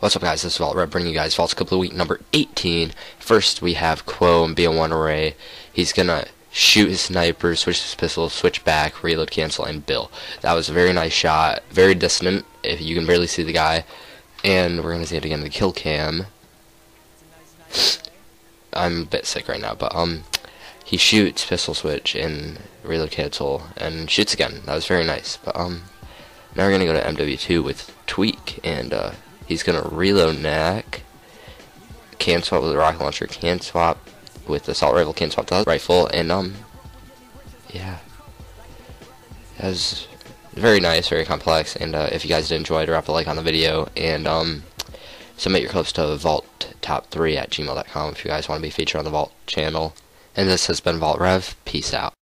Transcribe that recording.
What's up guys, this is Vault Rehv bringing you guys Vault's Couple of Week number 18. First we have Quoh and BO1 Array. He's gonna shoot his sniper, switch his pistol, switch back, reload, cancel, and bill. That was a very nice shot, very dissonant, if you can barely see the guy. And we're gonna see it again, the kill cam. I'm a bit sick right now, but um, he shoots pistol switch and reload cancel and shoots again. That was very nice. But um, now we're gonna go to MW2 with Tweak and uh, he's gonna reload neck, can swap with the rocket launcher, can swap with the assault rifle, can swap the rifle, and um, yeah, that was very nice, very complex. And uh, if you guys did enjoy, drop a like on the video and um submit your clips to vault top 3 at gmail.com if you guys want to be featured on the vault channel. And this has been vault Rehv. Peace out